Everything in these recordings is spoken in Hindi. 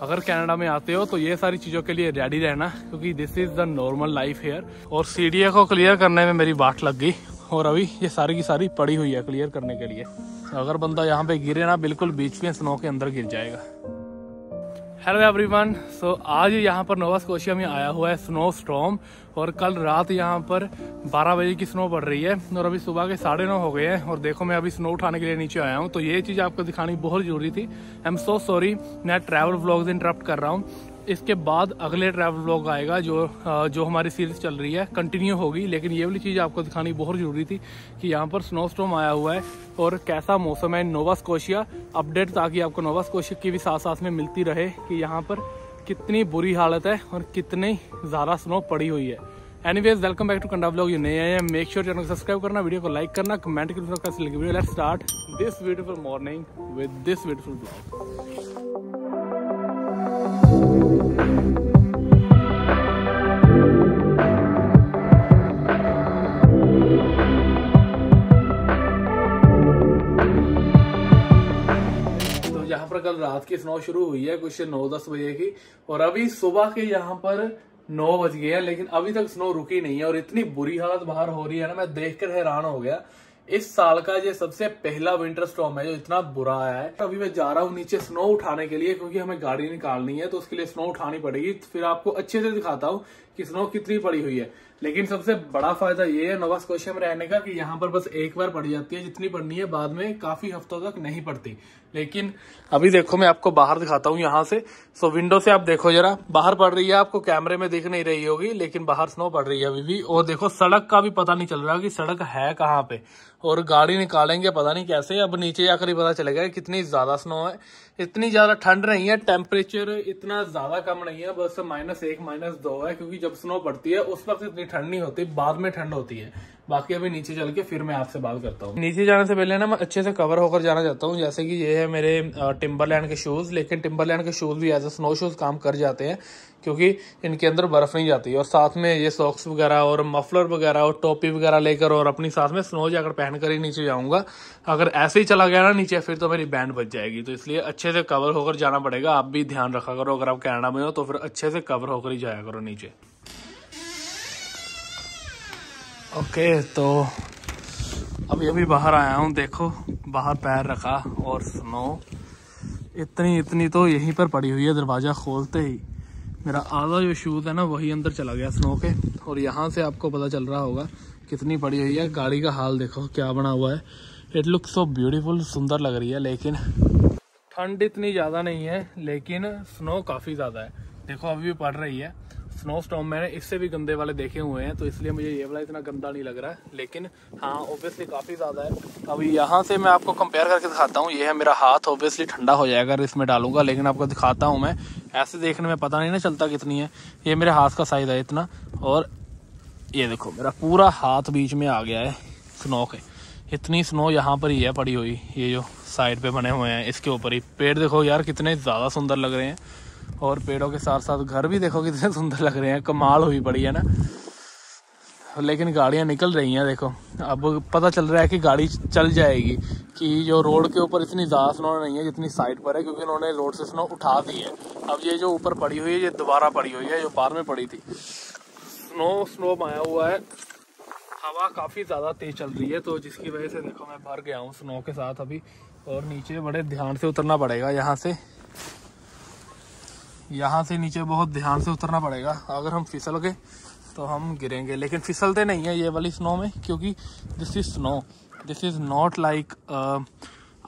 अगर कनाडा में आते हो तो ये सारी चीज़ों के लिए रेडी रहना, क्योंकि this is the normal life here और सीढ़िया को क्लियर करने में मेरी बाट लग गई। और अभी ये सारी की सारी पड़ी हुई है क्लियर करने के लिए। अगर बंदा यहाँ पे गिरे ना, बिल्कुल बीच में स्नो के अंदर गिर जाएगा। हेलो एवरीवन सो आज यहाँ पर नोवा स्कोशिया में आया हुआ है स्नो स्टॉम और कल रात यहाँ पर 12 बजे की स्नो पड़ रही है और अभी सुबह के साढ़े नौ हो गए हैं और देखो मैं अभी स्नो उठाने के लिए नीचे आया हूँ। तो ये चीज़ आपको दिखानी बहुत ज़रूरी थी। आई एम सो सॉरी मैं ट्रैवल व्लॉग्स इंटरप्ट कर रहा हूँ। इसके बाद अगले ट्रैवल व्लॉग आएगा जो जो हमारी सीरीज़ चल रही है। कंटिन्यू होगी, लेकिन ये वाली चीज़ आपको दिखानी बहुत ज़रूरी थी कि यहाँ पर स्नो स्टॉम आया हुआ है और कैसा मौसम है नोवा स्कोशिया। अपडेट ताकि आपको नोवा स्कोशिया की भी साथ साथ में मिलती रहे कि यहाँ पर कितनी बुरी हालत है और कितनी ज़्यादा स्नो पड़ी हुई है। Anyways welcome back to Canada blog ये नए आए मेक श्योर चैनल को सब्सक्राइब करना वीडियो को लाइक करना कमेंट करना कैसे लगी video let's start this beautiful morning with this beautiful blog पर कल रात की स्नो शुरू हुई है, कुछ नौ दस बजे की, और अभी सुबह के यहाँ पर नौ बज गए हैं, लेकिन अभी तक स्नो रुकी नहीं है, और इतनी बुरी हालत बाहर हो रही है ना, मैं देखकर हैरान हो गया। इस साल का ये सबसे पहला विंटर स्टॉम है, जो इतना बुरा आया है। अभी मैं जा रहा हूँ नीचे स्नो उठाने के लिए, क्योंकि हमें गाड़ी निकालनी है तो उसके लिए स्नो उठानी पड़ेगी। फिर आपको अच्छे से दिखाता हूँ कि स्नो कितनी पड़ी हुई है। लेकिन सबसे बड़ा फ़ायदा ये है नोवा स्कोशिया में रहने का कि यहाँ पर बस एक बार पड़ जाती है, जितनी पड़नी है बाद में काफ़ी हफ्तों तक नहीं पड़ती लेकिन अभी देखो, मैं आपको बाहर दिखाता हूँ यहाँ से। सो विंडो से आप देखो जरा। बाहर पड़ रही है आपको कैमरे में दिख नहीं रही होगी, लेकिन बाहर स्नो पड़ रही है अभी भी। और देखो, सड़क का भी पता नहीं चल रहा कि सड़क है कहाँ पे। और गाड़ी निकालेंगे, पता नहीं कैसे। अब नीचे जाकर ही पता चलेगा कितनी ज़्यादा स्नो है। इतनी ज़्यादा ठंड नहीं है टेम्परेचर इतना ज़्यादा कम नहीं है, बस माइनस एक माइनस दो है, क्योंकि जब स्नो पड़ती है, उस वक्त इतनी ठंड नहीं होती, बाद में ठंड होती है। बाकी अभी नीचे चल के फिर मैं आपसे बात करता हूँ। नीचे जाने से पहले ना, मैं अच्छे से कवर होकर जाना चाहता हूँ। जैसे कि ये है मेरे टिम्बरलैंड के शूज़ लेकिन टिम्बरलैंड के शूज़ भी एज ए स्नो शूज़ काम कर जाते हैं, क्योंकि इनके अंदर बर्फ़ नहीं जाती। और साथ में ये सॉक्स वगैरह और मफलर वगैरह और टोपी वगैरह लेकर और अपनी साथ में स्नो जैकेट पहन कर ही नीचे जाऊँगा। अगर ऐसे ही चला गया ना नीचे, फिर तो मेरी बैंड बच जाएगी। तो इसलिए अच्छे से कवर होकर जाना पड़ेगा। आप भी ध्यान रखा करो। अगर आप कैनेडा में हो तो फिर अच्छे से कवर होकर ही जाया करो नीचे। ओके तो अभी अभी बाहर आया हूँ, देखो, बाहर पैर रखा और स्नो। इतनी इतनी तो यहीं पर पड़ी हुई है, दरवाज़ा खोलते ही। मेरा आधा जो शूज़ है ना, वही अंदर चला गया, स्नो के और यहाँ से आपको पता चल रहा होगा कितनी पड़ी हुई है। गाड़ी का हाल देखो, क्या बना हुआ है। इट लुक सो ब्यूटीफुल सुंदर लग रही है, लेकिन ठंड इतनी ज़्यादा नहीं है, लेकिन स्नो, काफ़ी ज़्यादा है। देखो, अभी भी पड़ रही है। स्नो स्टॉम मैंने इससे भी गंदे वाले देखे हुए हैं तो इसलिए मुझे ये वाला इतना गंदा नहीं लग रहा है। लेकिन हाँ ऑब्वियसली काफ़ी ज़्यादा है। अभी यहाँ से मैं आपको कंपेयर करके दिखाता हूँ, ये है मेरा हाथ ऑब्वियसली ठंडा हो जाएगा अगर इसमें डालूँगा, लेकिन आपको दिखाता हूँ मैं, ऐसे देखने में पता नहीं ना चलता कितनी है। ये मेरे हाथ का साइज़ है इतना, और ये देखो, मेरा पूरा हाथ बीच में आ गया है स्नो के। इतनी स्नो यहाँ पर ही है, पड़ी हुई, ये जो साइड पे बने हुए हैं, इसके ऊपर ही। पेड़ देखो यार, कितने ज़्यादा सुंदर लग रहे हैं। और पेड़ों के साथ साथ घर भी देखो कितने सुंदर लग रहे हैं। कमाल हुई पड़ी है ना। लेकिन गाड़ियाँ निकल रही हैं, देखो। अब पता चल रहा है कि गाड़ी चल जाएगी, कि जो रोड के ऊपर इतनी ज़्यादा स्नो नहीं है, जितनी साइड पर है, क्योंकि उन्होंने रोड से स्नो उठा दी है। अब ये जो ऊपर पड़ी हुई है, ये दोबारा पड़ी हुई है, जो बाहर में पड़ी थी। स्नो स्नो आया हुआ है। हवा काफ़ी ज़्यादा तेज चल रही है तो जिसकी वजह से, देखो, मैं भर गया हूँ स्नो के साथ अभी। और नीचे बड़े ध्यान से उतरना पड़ेगा यहाँ से। यहाँ से नीचे बहुत ध्यान से उतरना पड़ेगा। अगर हम फिसल गए तो हम गिरेंगे। लेकिन फिसलते नहीं है ये वाली स्नो में, क्योंकि this is snow this is not like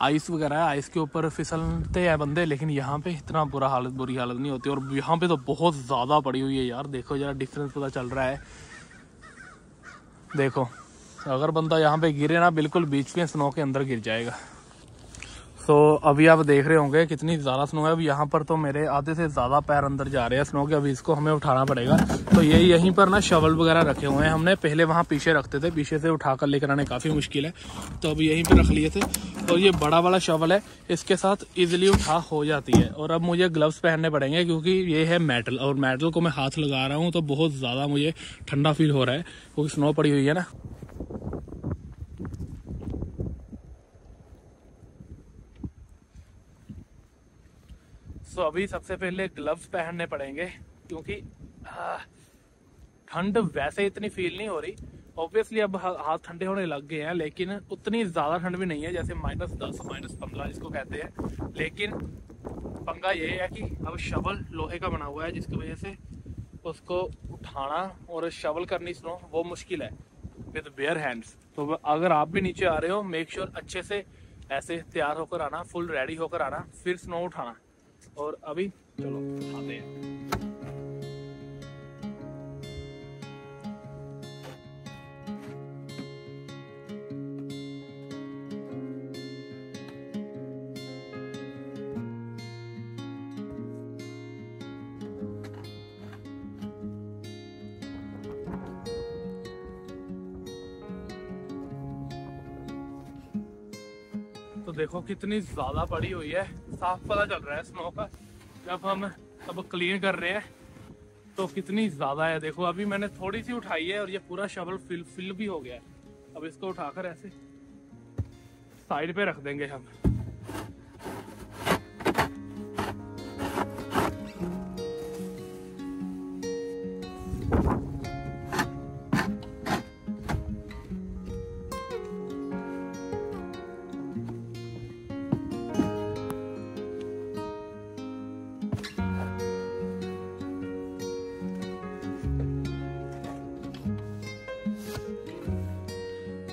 ice वगैरह है। आइस के ऊपर फिसलते हैं बंदे, लेकिन यहाँ पे इतना बुरा हालत, बुरी हालत नहीं होती। और यहाँ पे तो बहुत ज़्यादा पड़ी हुई है यार। देखो, जरा डिफरेंस पता चल रहा है। देखो, अगर बंदा यहाँ पे गिरे ना, बिल्कुल बीच में स्नो के अंदर गिर जाएगा। तो अभी आप देख रहे होंगे कितनी ज़्यादा स्नो है। अब यहाँ पर तो मेरे आधे से ज़्यादा पैर अंदर जा रहे हैं स्नो के। अभी इसको हमें उठाना पड़ेगा। तो ये यहीं पर ना शवल वगैरह रखे हुए हैं हमने। पहले वहाँ पीछे रखते थे। पीछे से उठा कर लेकर आने काफ़ी मुश्किल है। तो अब यहीं पर रख लिए थे। और ये बड़ा वाला शवल है। इसके साथ ईजिली उठा हो जाती है। और अब मुझे ग्लव्स पहनने पड़ेंगे क्योंकि ये है मेटल और मेटल को मैं हाथ लगा रहा हूँ तो बहुत ज़्यादा मुझे ठंडा फील हो रहा है। क्योंकि स्नो पड़ी हुई है ना। सो सो अभी सबसे पहले ग्लव्स पहनने पड़ेंगे, क्योंकि ठंड वैसे इतनी फील नहीं हो रही। ऑब्वियसली अब हाथ ठंडे होने लग गए हैं, लेकिन उतनी ज़्यादा ठंड भी नहीं है, जैसे माइनस दस माइनस पंद्रह इसको कहते हैं। लेकिन पंगा ये है कि अब शवल लोहे का बना हुआ है, जिसकी वजह से उसको उठाना और शवल करनी स्नो वो मुश्किल है विद बेयर हैंड्स तो अगर आप भी नीचे आ रहे हो मेक श्योर sure अच्छे से ऐसे तैयार होकर आना फुल रेडी होकर आना, फिर स्नो उठाना। और अभी चलो खाते हैं। तो देखो कितनी ज़्यादा पड़ी हुई है। साफ़ पता चल रहा है स्नो का। जब हम अब क्लीन कर रहे हैं तो कितनी ज़्यादा है। देखो, अभी मैंने थोड़ी सी उठाई है और ये पूरा शबल फिल फिल भी हो गया है। अब इसको उठाकर ऐसे साइड पे रख देंगे हम।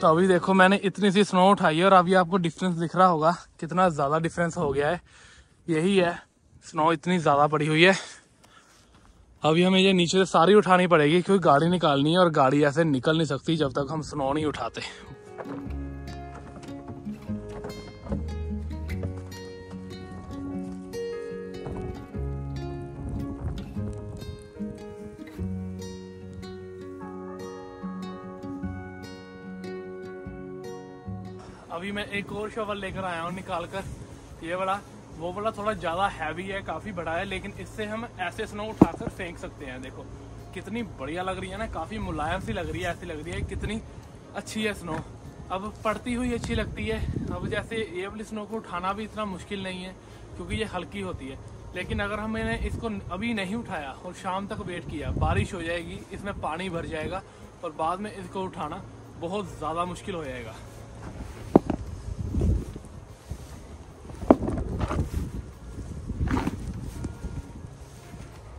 तो अभी देखो मैंने इतनी सी स्नो उठाई है और अभी आपको डिफरेंस दिख रहा होगा कितना ज़्यादा डिफरेंस हो गया है। यही है स्नो इतनी ज़्यादा पड़ी हुई है। अभी हमें ये नीचे से सारी उठानी पड़ेगी, क्योंकि गाड़ी निकालनी है और गाड़ी ऐसे निकल नहीं सकती जब तक हम स्नो नहीं उठाते। अभी मैं एक और शवल लेकर आया हूँ निकाल कर ये वाला, वो वाला थोड़ा ज़्यादा हैवी है, काफ़ी बड़ा है, लेकिन इससे हम ऐसे स्नो उठाकर फेंक सकते हैं, देखो। कितनी बढ़िया लग रही है ना, काफ़ी मुलायम सी लग रही है, ऐसी लग रही है, कितनी अच्छी है स्नो अब पड़ती हुई अच्छी लगती है। अब जैसे ये वाली स्नो को उठाना भी इतना मुश्किल नहीं है, क्योंकि ये हल्की होती है। लेकिन अगर हमने इसको अभी नहीं उठाया और शाम तक वेट किया, बारिश हो जाएगी, इसमें पानी भर जाएगा और बाद में इसको उठाना बहुत ज़्यादा मुश्किल हो जाएगा।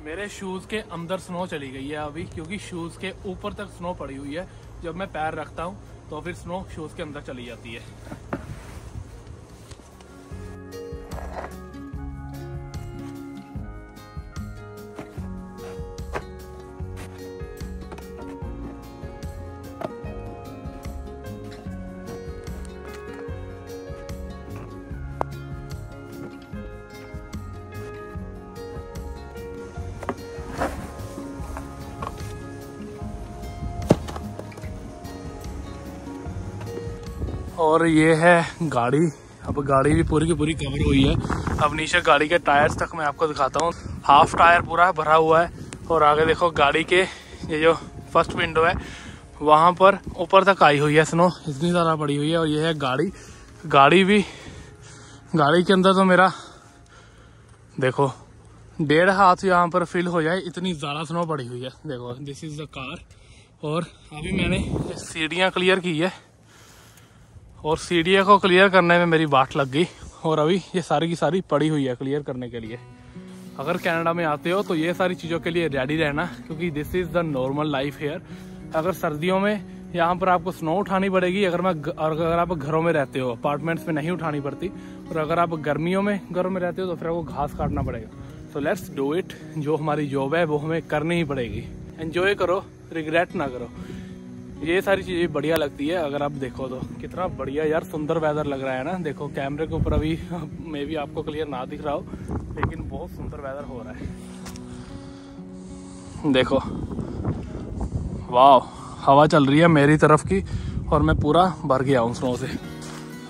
मेरे शूज़ के अंदर स्नो चली गई है अभी, क्योंकि शूज़ के ऊपर तक स्नो पड़ी हुई है। जब मैं पैर रखता हूँ तो फिर स्नो शूज़ के अंदर चली जाती है। ये है गाड़ी। अब गाड़ी भी पूरी की पूरी कवर हुई है। अब नीचे गाड़ी के टायर्स तक मैं आपको दिखाता हूँ। हाफ़ टायर पूरा भरा हुआ है और आगे देखो गाड़ी के ये जो फ़र्स्ट विंडो है, वहाँ पर ऊपर तक आई हुई है स्नो इतनी ज़्यादा पड़ी हुई है और ये है गाड़ी। गाड़ी भी, गाड़ी के अंदर तो मेरा, देखो, डेढ़ हाथ यहाँ पर फिल हो जाए, इतनी ज़्यादा स्नो पड़ी हुई है। देखो दिस इज़ द कार और अभी मैंने सीढ़ियाँ क्लियर की है। और सीढ़िया को क्लियर करने में मेरी बाट लग गई। और अभी ये सारी की सारी पड़ी हुई है क्लियर करने के लिए। अगर कनाडा में आते हो तो ये सारी चीज़ों के लिए रेडी रहना, क्योंकि this is the normal life here अगर सर्दियों में यहाँ पर आपको स्नो उठानी पड़ेगी, अगर मैं अगर आप घरों में रहते हो अपार्टमेंट्स में नहीं उठानी पड़ती, और अगर आप गर्मियों में घरों में रहते हो तो फिर आपको घास काटना पड़ेगा। सो लेट्स डू इट जो हमारी जॉब है, वो हमें करनी ही पड़ेगी। एंजॉय करो रिग्रेट ना करो। ये सारी चीज़ें बढ़िया लगती है, अगर आप देखो तो। कितना बढ़िया यार, सुंदर वेदर लग रहा है ना। देखो कैमरे के ऊपर अभी मे भी आपको क्लियर ना दिख रहा हो, लेकिन बहुत सुंदर वेदर हो रहा है। देखो। वाह हवा चल रही है मेरी तरफ़ की, और मैं पूरा भर गया हूँ स्नो से।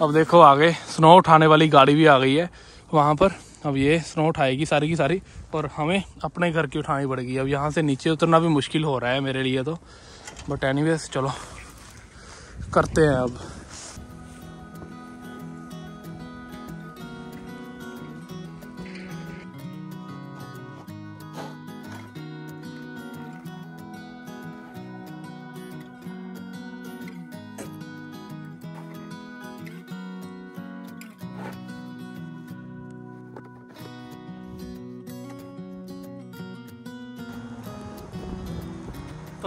अब देखो आगे स्नो उठाने वाली गाड़ी भी आ गई है। वहाँ पर अब ये स्नो उठाएगी सारी की सारी, और हमें अपने घर की उठानी पड़ेगी। अब यहाँ से नीचे उतरना भी मुश्किल हो रहा है मेरे लिए तो। बट एनी चलो करते हैं अब।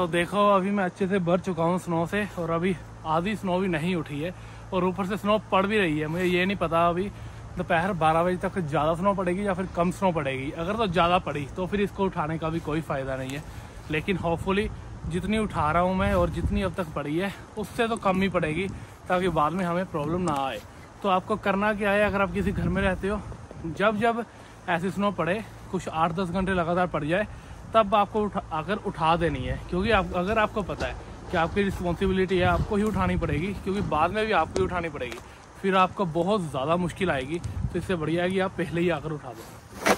तो देखो, अभी मैं अच्छे से भर चुका हूँ स्नो से, और अभी आधी स्नो भी नहीं उठी है, और ऊपर से स्नो पड़ भी रही है। मुझे ये नहीं पता अभी दोपहर बारह बजे तक ज़्यादा स्नो पड़ेगी या फिर कम स्नो पड़ेगी। अगर तो ज़्यादा पड़ी तो फिर इसको उठाने का भी कोई फ़ायदा नहीं है। लेकिन होपफुली जितनी उठा रहा हूँ मैं, और जितनी अब तक पड़ी है, उससे तो कम ही पड़ेगी, ताकि बाद में हमें प्रॉब्लम ना आए। तो आपको करना क्या है, अगर आप किसी घर में रहते हो, जब जब ऐसी स्नो पड़े, कुछ आठ दस घंटे लगातार पड़ जाए तब आपको उठा, अगर उठा देनी है, क्योंकि आप, अगर आपको पता है कि आपकी रिस्पॉन्सिबिलिटी है, आपको ही उठानी पड़ेगी, क्योंकि बाद में भी आपको ही उठानी पड़ेगी, फिर आपको बहुत ज़्यादा मुश्किल आएगी तो इससे बढ़िया है कि आप पहले ही आकर उठा दो।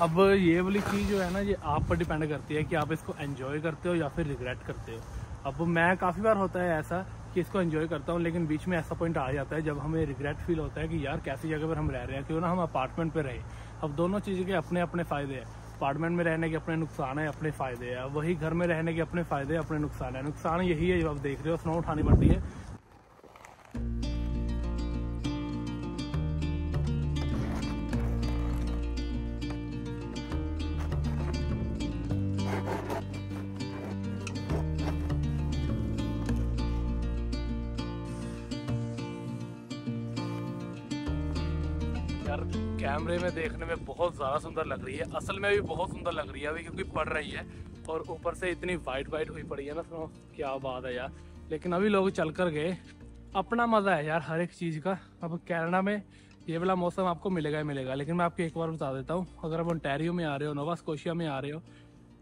अब ये वाली चीज़ जो है ना, ये आप पर डिपेंड करती है कि आप इसको एंजॉय करते हो या फिर रिग्रेट करते हो। अब मैं काफ़ी बार होता है ऐसा कि इसको एंजॉय करता हूँ, लेकिन बीच में ऐसा पॉइंट आ जाता है जब हमें रिग्रेट फील होता है कि यार, कैसी जगह पर हम रह रहे हैं, क्यों ना हम अपार्टमेंट पर रहे। अब दोनों चीज़ के अपने अपने फ़ायदे हैं। अपार्टमेंट में रहने के अपने नुकसान है, अपने फ़ायदे है। वही घर में रहने के अपने फ़ायदे अपने नुकसान है। नुकसान यही है, जो आप देख रहे हो स्नो उठानी पड़ती है। यार, कैमरे में देखने में बहुत ज़्यादा सुंदर लग रही है। असल में भी बहुत सुंदर लग रही है अभी क्योंकि पड़ रही है और ऊपर से इतनी वाइट वाइट हुई पड़ी है ना सुनो, क्या बात है यार। लेकिन अभी लोग चल कर गए। अपना मज़ा है यार हर एक चीज़ का। अब कैनेडा में ये वाला मौसम आपको मिलेगा ही मिलेगा, लेकिन मैं आपको एक बार बता देता हूँ। अगर आप ओंटेरियो में आ रहे हो, नोवा स्कोशिया में आ रहे हो,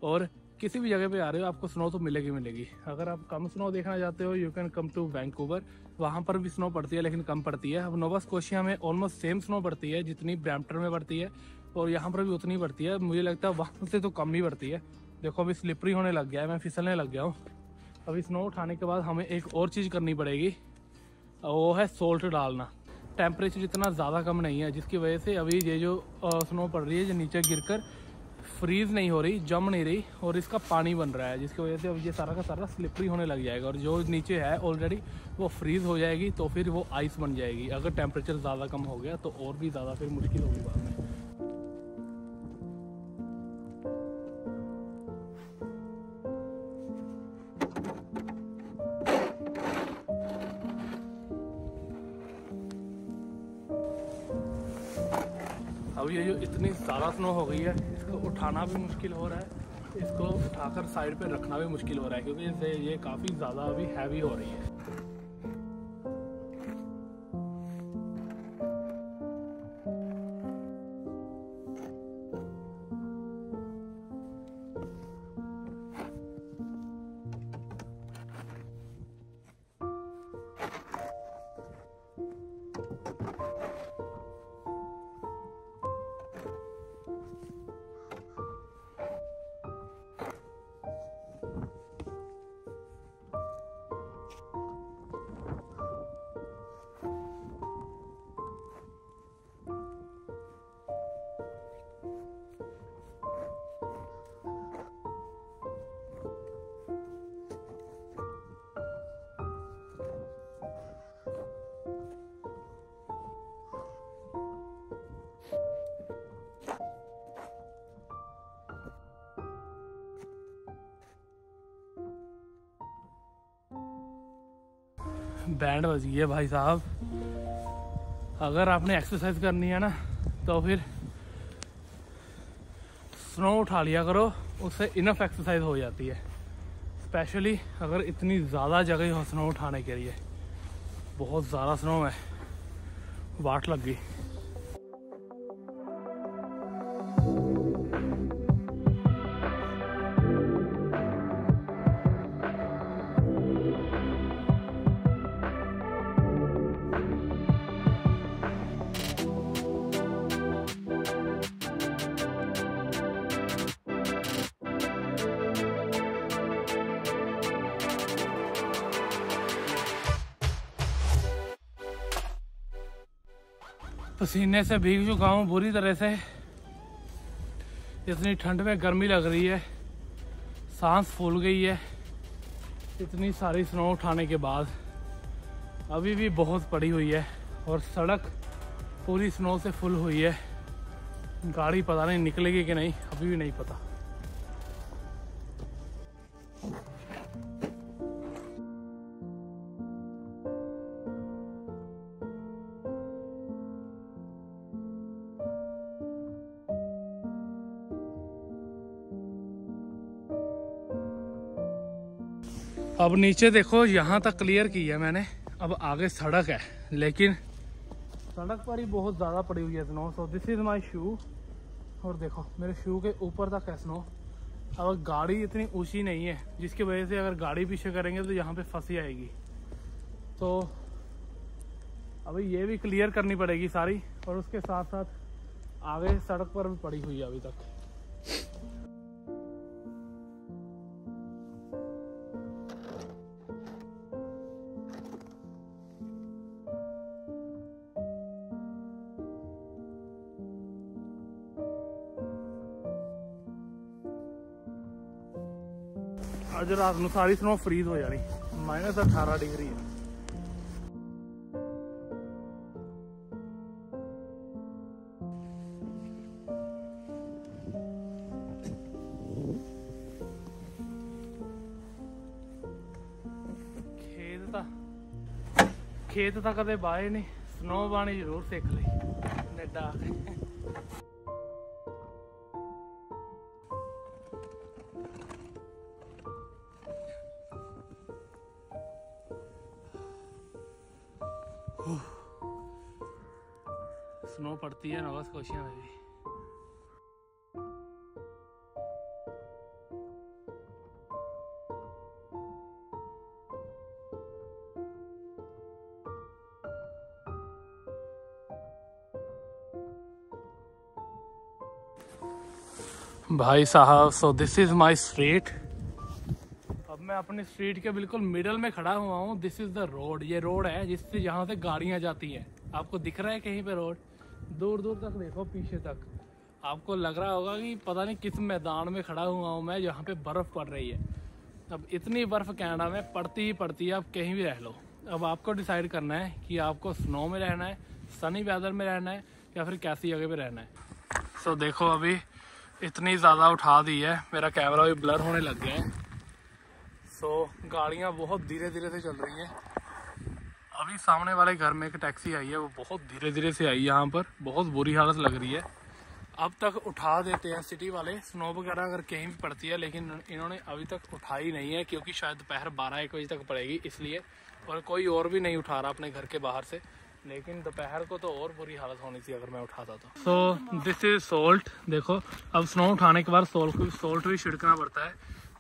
और किसी भी जगह पे आ रहे हो, आपको स्नो तो मिलेगी मिलेगी। अगर आप कम स्नो देखना चाहते हो you can come to Vancouver वहाँ पर भी स्नो पड़ती है, लेकिन कम पड़ती है। अब नोवा स्कोशिया में ऑलमोस्ट सेम स्नो पड़ती है, जितनी ब्रैम्पटन में पड़ती है, और यहाँ पर भी उतनी पड़ती है। मुझे लगता है वहाँ से तो कम ही पड़ती है। देखो, अभी स्लिपरी होने लग गया है, मैं फिसलने लग गया हूँ। अभी स्नो उठाने के बाद हमें एक और चीज़ करनी पड़ेगी। वो है सोल्ट डालना। टेम्परेचर इतना ज़्यादा कम नहीं है, जिसकी वजह से अभी ये जो स्नो पड़ रही है जो नीचे गिरकर फ्रीज नहीं हो रही, जम नहीं रही और इसका पानी बन रहा है, जिसकी वजह से अब ये सारा का सारा स्लिपरी होने लग जाएगा और जो नीचे है ऑलरेडी वो फ्रीज हो जाएगी तो फिर वो आइस बन जाएगी। अगर टेम्परेचर ज़्यादा कम हो गया तो और भी ज़्यादा फिर मुश्किल होगी बाद में। उठाना भी मुश्किल हो रहा है। इसको उठाकर साइड पे रखना भी मुश्किल हो रहा है, क्योंकि इससे ये काफ़ी ज़्यादा अभी हैवी हो रही है। बैंड बज है भाई साहब। अगर आपने एक्सरसाइज करनी है ना तो फिर स्नो उठा लिया करो, उससे इनफ एक्सरसाइज हो जाती है। स्पेशली अगर इतनी ज़्यादा जगह हो स्नो उठाने के लिए। बहुत ज़्यादा स्नो है। वाट लग गई। पसीने से भीग चुका हूँ, बुरी तरह से। इतनी ठंड में गर्मी लग रही है। सांस फूल गई है। इतनी सारी स्नो उठाने के बाद अभी भी बहुत पड़ी हुई है और सड़क पूरी स्नो से फुल हुई है। गाड़ी पता नहीं निकलेगी कि नहीं, अभी भी नहीं पता। अब नीचे देखो, यहाँ तक क्लियर किया मैंने। अब आगे सड़क है, लेकिन सड़क पर ही बहुत ज़्यादा पड़ी हुई है snow so this is my shoe और देखो, मेरे शू के ऊपर तक है स्नो अब गाड़ी इतनी ऊँची नहीं है, जिसकी वजह से अगर गाड़ी पीछे करेंगे तो यहाँ पे फंसी आएगी। तो अभी ये भी क्लियर करनी पड़ेगी सारी, और उसके साथ साथ आगे सड़क पर भी पड़ी हुई है अभी तक। ਰਾਤ ਨੂੰ ਸਾਰੀ ਸਨੋ ਫਰੀਜ਼ ਹੋ ਜਾਣੀ। ਮਾਈਨਸ 18 ਡਿਗਰੀ ਹੈ ਖੇਤ ਤਾਂ ਖੇਤ ਤਾਂ ਕਦੇ ਬਾਏ ਨਹੀਂ ਸਨੋ ਬਾਣੀ ਜ਼ਰੂਰ ਸਿੱਖ ਲਈ। ਨੇਡਾ। पड़ती है नोवा स्कोशिया में भी भाई साहब so this is my street अब मैं अपने स्ट्रीट के बिल्कुल मिडल में खड़ा हुआ हूँ। दिस इज़ द रोड ये रोड है जिससे यहाँ से गाड़ियाँ जाती हैं। आपको दिख रहा है कहीं पे रोड दूर दूर तक देखो पीछे तक। आपको लग रहा होगा कि पता नहीं किस मैदान में खड़ा हुआ हूँ मैं जहाँ पे बर्फ़ पड़ रही है। अब इतनी बर्फ़ कनाडा में पड़ती ही पड़ती है आप कहीं भी रह लो। अब आपको डिसाइड करना है कि आपको स्नो में रहना है सनी वेदर में रहना है या फिर कैसी जगह पे रहना है। सो so, देखो अभी इतनी ज़्यादा उठा दी है मेरा कैमरा भी ब्लर होने लग गया है। सो so, गाड़ियाँ बहुत धीरे धीरे से चल रही हैं। अभी सामने वाले घर में एक टैक्सी आई है, वो बहुत धीरे धीरे से आई यहाँ पर। बहुत बुरी हालत लग रही है। अब तक उठा देते हैं सिटी वाले। स्नो वगैरह अगर कहीं भी पड़ती है, लेकिन इन्होंने अभी तक उठाई नहीं है, क्योंकि शायद दोपहर बारह एक बजे तक पड़ेगी, इसलिए। और कोई और भी नहीं उठा रहा अपने घर के बाहर से। लेकिन दोपहर को तो और बुरी हालत होनी थी अगर मैं उठाता तो। सो दिस इज़ सोल्ट देखो, अब स्नो उठाने के बाद सोल्ट सोल्ट भी छिड़कना पड़ता है,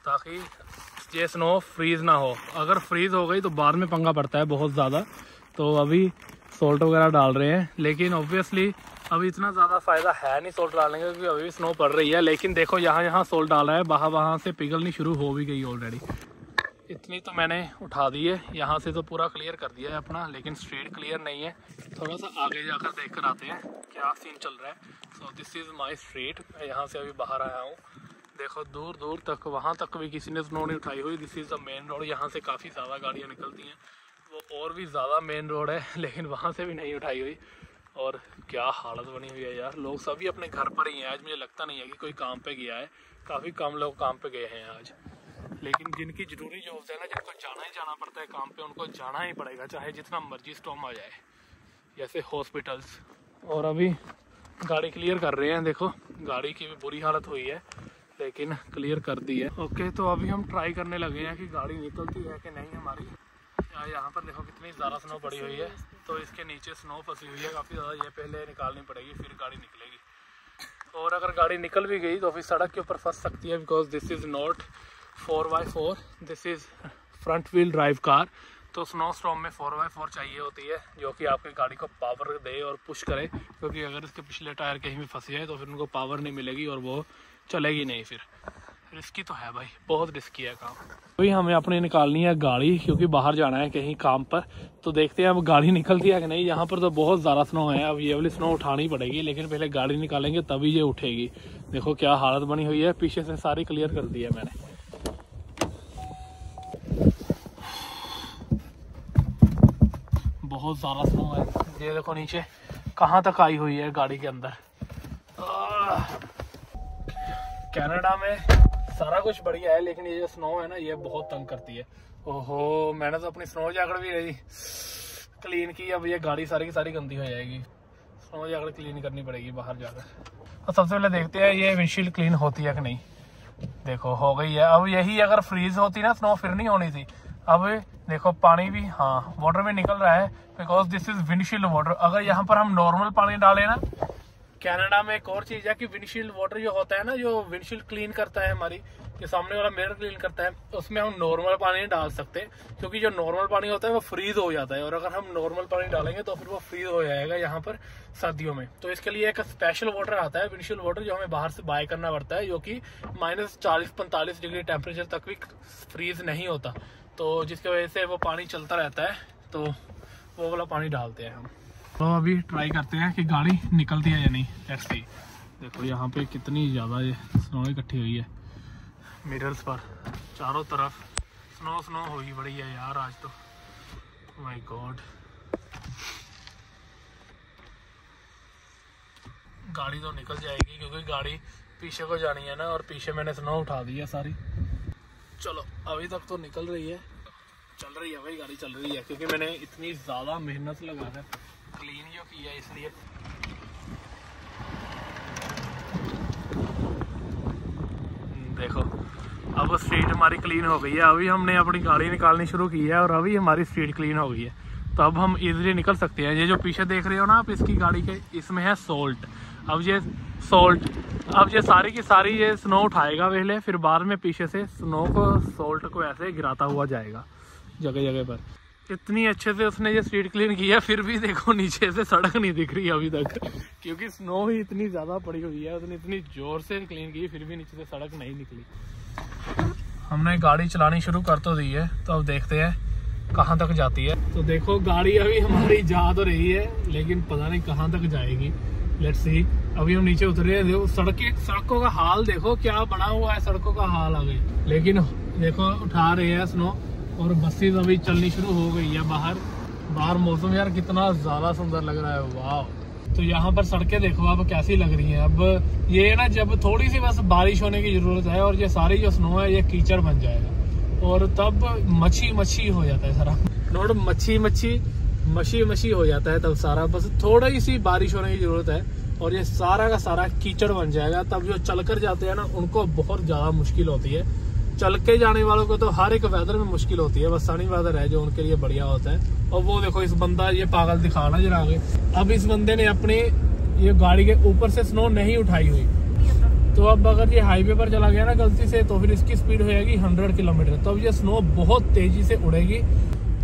ताकि ये स्नो फ्रीज ना हो। अगर फ्रीज हो गई तो बाद में पंगा पड़ता है बहुत ज़्यादा। तो अभी सोल्ट वगैरह डाल रहे हैं। लेकिन ऑब्वियसली अभी इतना ज़्यादा फ़ायदा है नहीं सोल्ट डालने का, क्योंकि अभी स्नो पड़ रही है। लेकिन देखो यहाँ यहाँ सोल्ट डाला है। वहाँ वहाँ से पिघलनी शुरू हो भी गई ऑलरेडी इतनी तो मैंने उठा दी है। यहाँ से तो पूरा क्लियर कर दिया है अपना, लेकिन स्ट्रीट क्लियर नहीं है। थोड़ा सा आगे जाकर देख कर आते हैं। क्या सीन चल रहा है। So this is my street मैं यहाँ से अभी बाहर आया हूँ। देखो, दूर दूर तक, वहाँ तक भी किसी ने स्नो नहीं उठाई हुई। This is the main road यहाँ से काफ़ी ज़्यादा गाड़ियाँ निकलती हैं। वो और भी ज़्यादा मेन रोड है, लेकिन वहाँ से भी नहीं उठाई हुई। और क्या हालत बनी हुई है यार। लोग सभी अपने घर पर ही हैं। आज मुझे लगता नहीं है कि कोई काम पे गया है। काफ़ी कम लोग काम पे गए हैं आज। लेकिन जिनकी ज़रूरी जॉब्स है ना, जिनको जाना ही जाना पड़ता है काम पे, उनको जाना ही पड़ेगा, चाहे जितना मर्ज़ी स्टॉम आ जाए। जैसे हॉस्पिटल्स और अभी गाड़ी क्लियर कर रहे हैं, देखो। गाड़ी की भी बुरी हालत हुई है। लेकिन क्लियर कर दी है। ओके तो अभी हम ट्राई करने लगे हैं कि गाड़ी निकलती है कि नहीं हमारी। यहाँ पर देखो कितनी ज़्यादा स्नो पड़ी हुई है। तो इसके नीचे स्नो फंसी हुई है। काफ़ी ज़्यादा ये पहले निकालनी पड़ेगी, फिर गाड़ी निकलेगी। और अगर गाड़ी निकल भी गई तो फिर सड़क के ऊपर फंस सकती है because this is not four by four this is front wheel drive car तो स्नो स्टॉम में फोर बाई फोर चाहिए होती है, जो कि आपकी गाड़ी को पावर दे और पुश करे। क्योंकि अगर इसके पिछले टायर कहीं भी फंसे जाए तो फिर उनको पावर नहीं मिलेगी और वो चलेगी नहीं फिर। रिस्की तो है भाई, बहुत रिस्की है काम। अभी हमें अपनी निकालनी है गाड़ी, क्योंकि बाहर जाना है कहीं काम पर। तो देखते हैं अब गाड़ी निकलती है कि नहीं। यहाँ पर तो बहुत ज़्यादा स्नो है। अब ये वाली स्नो उठानी पड़ेगी, लेकिन पहले गाड़ी निकालेंगे, तभी ये उठेगी। देखो क्या हालत बनी हुई है। पीछे से सारी क्लियर कर दी है मैंने। बहुत ज़्यादा स्नो है। ये देखो नीचे, कहाँ तक आई हुई है गाड़ी के अंदर? कनाडा में सारा कुछ बढ़िया है, लेकिन ये जो स्नो है ना, ये बहुत तंग करती है। ओहो, मैंने तो अपनी स्नो जैकेट भी क्लीन की, अब ये गाड़ी सारी की सारी गंदी हो जाएगी। स्नो जैकेट क्लीन करनी पड़ेगी बाहर जाकर। तो सबसे पहले देखते हैं, ये विंडशील्ड क्लीन होती है कि नहीं। देखो, हो गई है। अब यही अगर फ्रीज होती ना स्नो फिर नहीं होनी थी। अब देखो, पानी भी हाँ वाटर में निकल रहा है because this is windshield water अगर यहाँ पर हम नॉर्मल पानी डालें ना कनाडा में एक और चीज़ है कि विंडशील्ड वाटर जो होता है ना, जो विंडशील्ड क्लीन करता है हमारी जो सामने वाला मिरर क्लीन करता है, उसमें हम नॉर्मल पानी नहीं डाल सकते, क्योंकि जो नॉर्मल पानी होता है वो फ्रीज हो जाता है, और अगर हम नॉर्मल पानी डालेंगे तो फिर वो फ्रीज हो जाएगा यहाँ पर सर्दियों में। तो इसके लिए एक स्पेशल वाटर आता है विंडशील्ड वाटर जो हमें बाहर से बाय करना पड़ता है, जो कि माइनस चालीस पैंतालीस डिग्री टेम्परेचर तक भी फ्रीज नहीं होता। तो जिसकी वजह से वो पानी चलता रहता है तो वो वाला पानी डालते हैं हम। तो अभी ट्राई करते हैं कि गाड़ी निकलती है या नहीं लेट्स सी देखो यहाँ पे कितनी ज़्यादा ये स्नो इकट्ठी हुई है। मिडल्स पर, चारों तरफ़ स्नो स्नो हुई बड़ी है यार आज तो। माय गॉड गाड़ी तो निकल जाएगी क्योंकि गाड़ी पीछे को जानी है ना और पीछे मैंने स्नो उठा दी है सारी। चलो, अभी तक तो निकल रही है। चल रही है भाई, गाड़ी चल रही है क्योंकि मैंने इतनी ज़्यादा मेहनत लगा है क्लीन जो किया इसलिए देखो, अब स्ट्रीट हमारी क्लीन हो गई है। अभी हमने अपनी गाड़ी निकालनी शुरू की है और अभी हमारी स्ट्रीट क्लीन हो गई है। तो अब हम इजीली निकल सकते हैं। ये जो पीछे देख रहे हो ना आप, इसकी गाड़ी के, इसमें है सोल्ट अब ये सोल्ट अब ये सारी की सारी ये स्नो उठाएगा पहले, फिर बाद में पीछे से स्नो को सोल्ट को ऐसे गिराता हुआ जाएगा जगह जगह पर। इतनी अच्छे से उसने ये स्ट्रीट क्लीन किया, फिर भी देखो नीचे से सड़क नहीं दिख रही अभी तक। क्योंकि स्नो ही इतनी ज़्यादा पड़ी हुई है, उसने इतनी ज़ोर से क्लीन की, फिर भी नीचे से सड़क नहीं निकली। हमने गाड़ी चलानी शुरू कर तो दी है तो अब देखते हैं कहाँ तक जाती है। तो देखो, गाड़ी अभी हमारी जा तो रही है, लेकिन पता नहीं कहाँ तक जाएगी। लेट्स सी अभी हम नीचे उतरे हैं सड़क, सड़कों का हाल देखो, क्या बना हुआ है, सड़कों का हाल आगे। लेकिन देखो, उठा रहे हैं स्नो और बसेज अभी चलनी शुरू हो गई है बाहर। बाहर मौसम यार कितना ज़्यादा सुंदर लग रहा है वाह तो यहाँ पर सड़कें देखो अब कैसी लग रही हैं। अब ये ना, जब थोड़ी सी बस बारिश होने की ज़रूरत है और ये सारी जो स्नो है, ये कीचड़ बन जाएगा। और तब मच्छी मच्छी हो जाता है सारा। नोट मच्छी मच्छी मछी मछी हो जाता है तब सारा। बस थोड़ी सी बारिश होने की ज़रूरत है और ये सारा का सारा कीचड़ बन जाएगा। तब जो चलकर जाते हैं ना, उनको बहुत ज़्यादा मुश्किल होती है। चल के जाने वालों को तो हर एक वेदर में मुश्किल होती है, बस सनी वेदर है जो उनके लिए बढ़िया होता है। और वो देखो, इस बंदा ये पागल दिखाना जरा आगे। अब इस बंदे ने अपनी ये गाड़ी के ऊपर से स्नो नहीं उठाई हुई। तो अब अगर ये हाईवे पर चला गया ना गलती से तो फिर इसकी स्पीड हो जाएगी हंड्रेड किलोमीटर तो अब ये स्नो बहुत तेज़ी से उड़ेगी।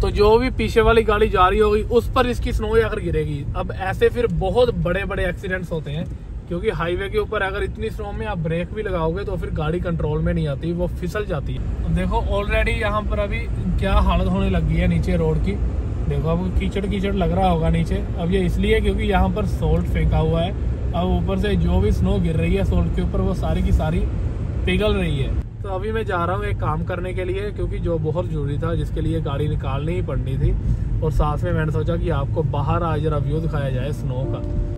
तो जो भी पीछे वाली गाड़ी जा रही होगी, उस पर इसकी स्नो अगर गिरेगी। अब ऐसे फिर बहुत बड़े बड़े एक्सीडेंट्स होते हैं। क्योंकि हाईवे के ऊपर अगर इतनी स्नो में आप ब्रेक भी लगाओगे तो फिर गाड़ी कंट्रोल में नहीं आती, वो फिसल जाती है। देखो ऑलरेडी यहाँ पर अभी क्या हालत होने लगी है नीचे रोड की। देखो, अब कीचड़ कीचड़ लग रहा होगा नीचे। अब ये इसलिए क्योंकि यहाँ पर सोल्ट फेंका हुआ है। अब ऊपर से जो भी स्नो गिर रही है सोल्ट के ऊपर, वो सारी की सारी पिघल रही है। तो अभी मैं जा रहा हूँ एक काम करने के लिए, क्योंकि जो बहुत ज़रूरी था, जिसके लिए गाड़ी निकालनी ही पड़नी थी। और साथ में मैंने सोचा कि आपको बाहर आज जरा व्यू दिखाया जाए स्नो का।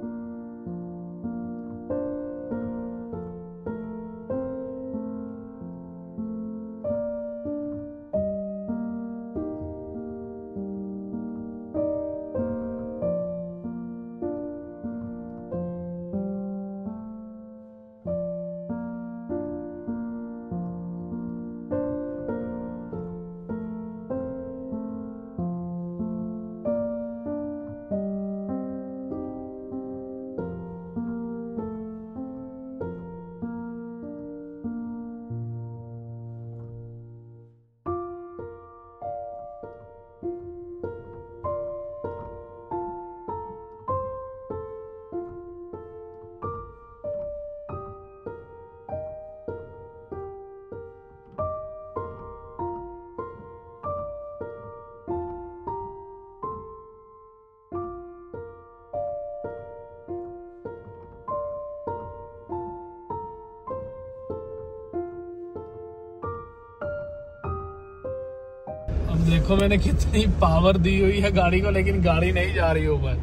देखो मैंने कितनी पावर दी हुई है गाड़ी को, लेकिन गाड़ी नहीं जा रही ऊपर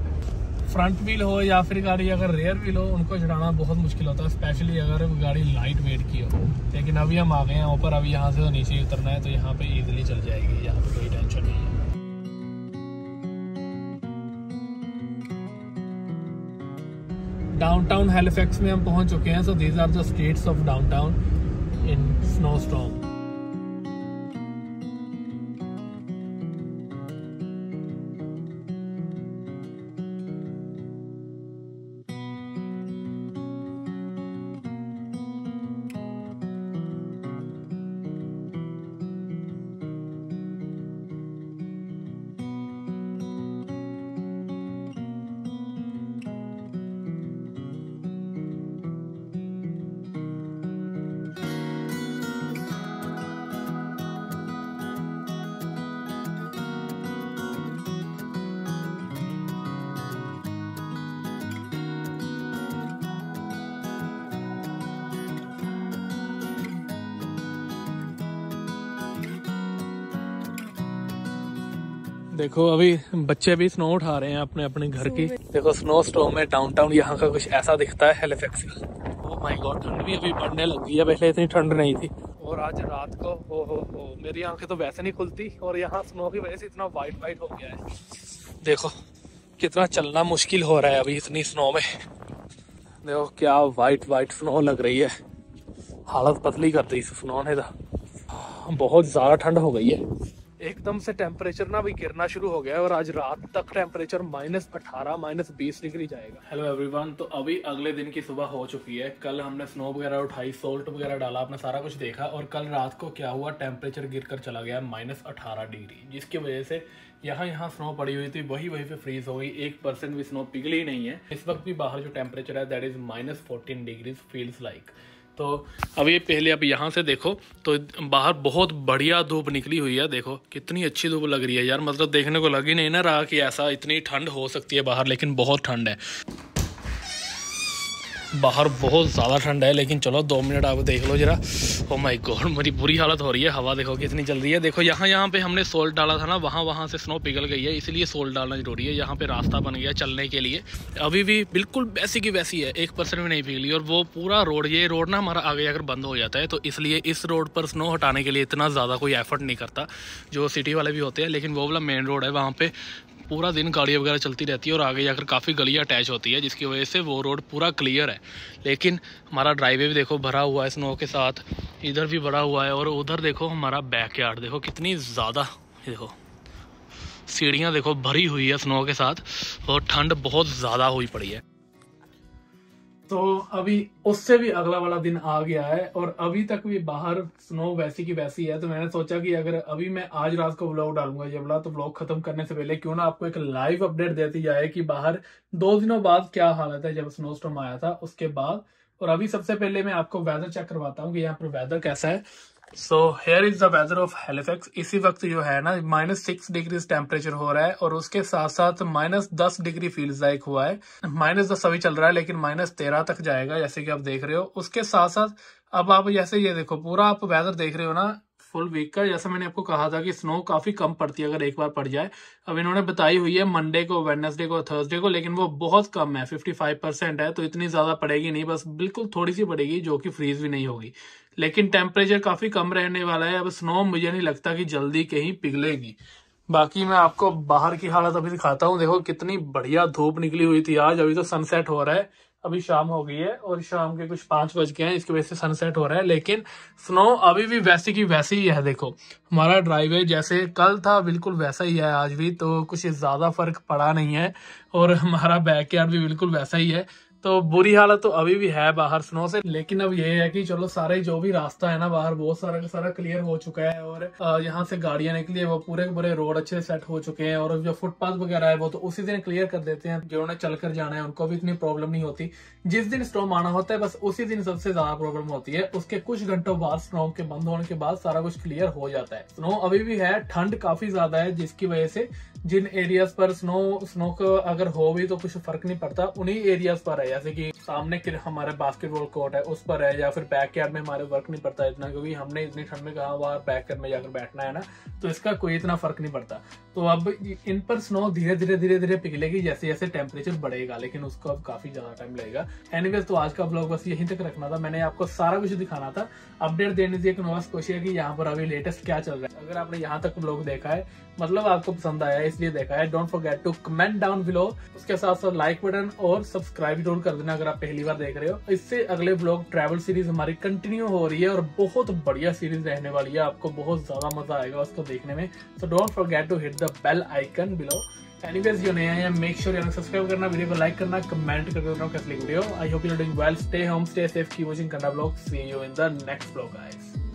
फ्रंट व्हील हो या फिर गाड़ी, अगर रेयर व्हील हो, उनको चढ़ाना बहुत मुश्किल होता है स्पेशली अगर गाड़ी लाइट वेट की हो। लेकिन अभी हम आ गए हैं ऊपर अभी यहाँ से तो नीचे उतरना है तो यहाँ पे इजीली चल जाएगी, यहाँ पे कोई टेंशन नहीं है। डाउनटाउन हेलिफेक्स में हम पहुँच चुके हैं so these are the streets of downtown in snow storm देखो अभी बच्चे भी स्नो उठा रहे हैं अपने अपने घर की। देखो स्नो स्टोम में डाउन टाउन यहाँ का कुछ ऐसा दिखता है हेलीफेक्स का। माय गॉड ठंड भी अभी बढ़ने लग है। पहले इतनी ठंड नहीं थी। और आज रात को हो हो हो मेरी आँखें तो वैसे नहीं खुलती और यहाँ स्नो की वजह से इतना वाइट वाइट हो गया है। देखो कितना चलना मुश्किल हो रहा है अभी इतनी स्नो में। देखो क्या वाइट वाइट स्नो लग रही है। हालत पतली कर दी स्नो ने तो। बहुत ज़्यादा ठंड हो गई है। एकदम से टेम्परेचर ना भी गिरना शुरू हो गया है और आज रात तक टेम्परेचर माइनस अठारह माइनस बीस डिग्री जाएगा। हेलो एवरीवन तो अभी अगले दिन की सुबह हो चुकी है। कल हमने स्नो वगैरह उठाई सोल्ट वगैरह डाला आपने सारा कुछ देखा और कल रात को क्या हुआ? टेम्परेचर गिर कर चला गया माइनस अठारह डिग्री, जिसकी वजह से यहाँ यहाँ स्नो पड़ी हुई थी वही वही पे फ्रीज हो गई। एक परसेंट भी स्नो पिघली नहीं है। इस वक्त भी बाहर जो टेम्परेचर है that is minus fourteen degrees feels like तो अब ये पहले अब यहाँ से देखो तो बाहर बहुत बढ़िया धूप निकली हुई है, देखो, कितनी अच्छी धूप लग रही है यार मतलब देखने को लग ही नहीं ना रहा कि ऐसा इतनी ठंड हो सकती है बाहर, लेकिन बहुत ठंड है। बाहर बहुत ज़्यादा ठंड है, लेकिन चलो दो मिनट आप देख लो जरा। ओ माय गॉड मेरी बुरी हालत हो रही है, हवा देखो कितनी चल रही है। देखो, यहाँ यहाँ पे हमने सोल्ट डाला था ना, वहाँ वहाँ से स्नो पिघल गई है, इसलिए सोल्ट डालना ज़रूरी है। यहाँ पे रास्ता बन गया चलने के लिए। अभी भी बिल्कुल वैसी की वैसी है, एक परसेंट भी नहीं पिघली, और वो पूरा रोड ये रोड ना हमारा आगे अगर बंद हो जाता है तो इसलिए इस रोड पर स्नो हटाने के लिए इतना ज़्यादा कोई एफर्ट नहीं करता, जो सिटी वाले भी होते हैं, लेकिन वो वाला मेन रोड है, वहाँ पे पूरा दिन गाड़ी वगैरह चलती रहती है और आगे जाकर काफ़ी गलियाँ अटैच होती है, जिसकी वजह से वो रोड पूरा क्लियर है। लेकिन हमारा ड्राइवे भी देखो भरा हुआ है स्नो के साथ, इधर भी भरा हुआ है और उधर देखो हमारा बैक यार्ड देखो कितनी ज़्यादा देखो, सीढ़ियाँ देखो भरी हुई है स्नो के साथ और ठंड बहुत ज़्यादा हुई पड़ी है। तो अभी उससे भी अगला वाला दिन आ गया है और अभी तक भी बाहर स्नो वैसी की वैसी है तो मैंने सोचा कि अगर अभी मैं आज रात को ब्लॉग डालूँगा ये वाला तो ब्लॉग खत्म करने से पहले क्यों ना आपको एक लाइव अपडेट देती जाए कि बाहर दो दिनों बाद क्या हालत है जब स्नो स्टॉम आया था, उसके बाद। और अभी सबसे पहले मैं आपको वेदर चेक करवाता हूँ कि यहाँ पर वेदर कैसा है। So here is the weather of Halifax इसी वक्त जो है ना माइनस सिक्स डिग्री टेम्परेचर हो रहा है और उसके साथ साथ माइनस दस डिग्री फील्स लाइक हुआ है। माइनस दस अभी चल रहा है, लेकिन माइनस तेरह तक जाएगा, जैसे कि आप देख रहे हो। उसके साथ साथ अब आप जैसे ये देखो, पूरा आप वेदर देख रहे हो ना फुल वीक का, जैसा मैंने आपको कहा था कि स्नो काफ़ी कम पड़ती है, अगर एक बार पड़ जाए। अब इन्होंने बताई हुई है मंडे को वेडनेसडे को थर्सडे को, लेकिन वो बहुत कम है 55 परसेंट है तो इतनी ज़्यादा पड़ेगी नहीं, बस बिल्कुल थोड़ी सी पड़ेगी, जो कि फ्रीज भी नहीं होगी। लेकिन टेम्परेचर काफ़ी कम रहने वाला है, अब स्नो मुझे नहीं लगता कि जल्दी कहीं पिघलेगी। बाकी मैं आपको बाहर की हालत अभी दिखाता हूँ, देखो कितनी बढ़िया धूप निकली हुई थी आज, अभी तो सनसेट हो रहा है। अभी शाम हो गई है और शाम के कुछ पाँच बज गए हैं, इसकी वजह से सनसेट हो रहा है, लेकिन स्नो अभी भी वैसी की वैसी ही है, देखो। हमारा ड्राइवे जैसे कल था, बिल्कुल वैसा ही है आज भी तो कुछ ज़्यादा फ़र्क पड़ा नहीं है, और हमारा बैक यार्ड भी बिल्कुल वैसा ही है। तो बुरी हालत तो अभी भी है बाहर स्नो से, लेकिन अब ये है कि चलो सारे जो भी रास्ता है ना बाहर बहुत सारा का सारा क्लियर हो चुका है और यहाँ से गाड़ियाँ निकली है, वो पूरे पूरे रोड अच्छे सेट हो चुके हैं और जो फुटपाथ वगैरह है वो तो उसी दिन क्लियर कर देते हैं जिन्होंने चलकर जाना है, उनको भी इतनी प्रॉब्लम नहीं होती। जिस दिन स्टॉम आना होता है, बस उसी दिन सबसे ज़्यादा प्रॉब्लम होती है। उसके कुछ घंटों बाद स्नो के बंद होने के बाद सारा कुछ क्लियर हो जाता है। स्नो अभी भी है, ठंड काफ़ी ज़्यादा है, जिसकी वजह से जिन एरियाज़ पर स्नो स्नो का अगर हो भी तो कुछ फ़र्क नहीं पड़ता, उन्हीं एरियाज़ पर है। जैसे कि सामने हमारा बास्केटबॉल कोर्ट है, उस पर है या फिर बैक यार्ड में हमारे वर्क नहीं पड़ता इतना, क्योंकि हमने इतनी ठंड में कहा, वहाँ बैक यार्ड में जाकर बैठना है ना? तो इसका कोई इतना फ़र्क नहीं पड़ता। तो अब इन पर स्नो धीरे धीरे धीरे धीरे पिघलेगी जैसे जैसे टेम्परेचर बढ़ेगा, लेकिन उसको अब काफ़ी ज़्यादा टाइम लगेगा। एनीवेज तो आज का ब्लॉग बस यहीं तक रखना था। मैंने आपको सारा कुछ दिखाना था। अपडेट देने से एक नोस कोशिश है कि यहाँ पर अभी लेटेस्ट क्या चल रहा है। अगर आपने यहाँ तक ब्लॉग देखा है मतलब आपको पसंद आया, इसलिए देखा है। Don't forget to comment down below उसके साथ साथ लाइक बटन और सब्सक्राइब ज़रूर कर देना अगर आप पहली बार देख रहे हो। इससे अगले ब्लॉग ट्रैवल सीरीज़ हमारी कंटिन्यू हो रही है और बहुत बढ़िया सीरीज़ रहने वाली है। आपको बहुत ज़्यादा मज़ा आएगा उसको देखने में। So don't forget to hit the bell icon below anyways जो नया है मेक श्योर यानी सब्सक्राइब करना वीडियो को लाइक करना कमेंट करके बताओ कैसे video I hope you doing well stay home stay safe keep watching करना blog see you in the next blog guys